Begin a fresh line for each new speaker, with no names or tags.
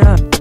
up.